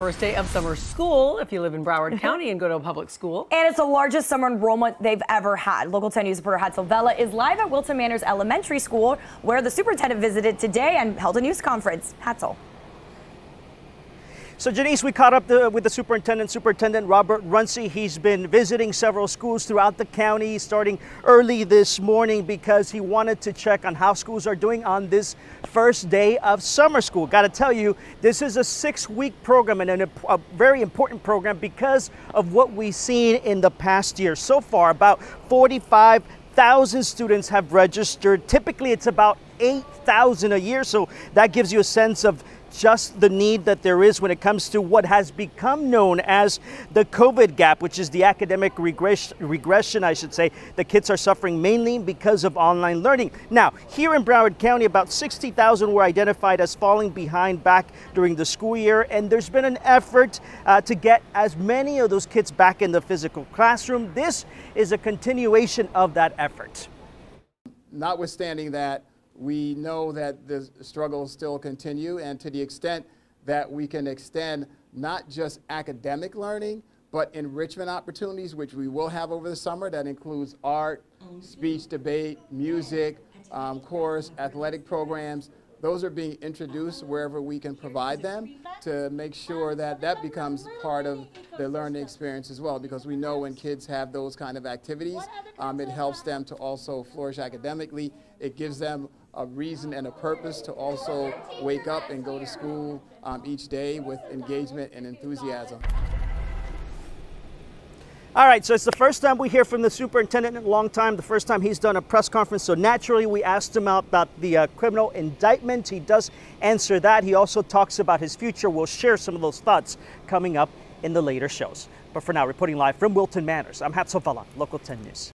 First day of summer school if you live in Broward mm-hmm. County and go to a public school. And it's the largest summer enrollment they've ever had. Local 10 News reporter Hatzel Vela is live at Wilton Manors Elementary School, where the superintendent visited today and held a news conference. Hatzel. So Janice, we caught up the, with the superintendent, Superintendent Robert Runcie. He's been visiting several schools throughout the county starting early this morning because he wanted to check on how schools are doing on this first day of summer school. Got to tell you, this is a six-week program and a, a very important program because of what we've seen in the past year. So far, about 45,000 students have registered. Typically, it's about 8,000 a year, so that gives you a sense of just the need that there is when it comes to what has become known as the COVID gap, which is the academic regress regression, I should say. The kids are suffering mainly because of online learning. Now, here in Broward County, about 60,000 were identified as falling behind back during the school year, and there's been an effort uh, to get as many of those kids back in the physical classroom. This is a continuation of that effort. Notwithstanding that, we know that the struggles still continue, and to the extent that we can extend not just academic learning, but enrichment opportunities, which we will have over the summer. That includes art, speech, debate, music, um, chorus, athletic programs. Those are being introduced wherever we can provide them to make sure that that becomes part of their learning experience as well because we know when kids have those kind of activities, um, it helps them to also flourish academically. It gives them a reason and a purpose to also wake up and go to school um, each day with engagement and enthusiasm. All right, so it's the first time we hear from the superintendent in a long time, the first time he's done a press conference. So naturally, we asked him about the uh, criminal indictment. He does answer that. He also talks about his future. We'll share some of those thoughts coming up in the later shows. But for now, reporting live from Wilton Manors, I'm Hatzel Vela, Local 10 News.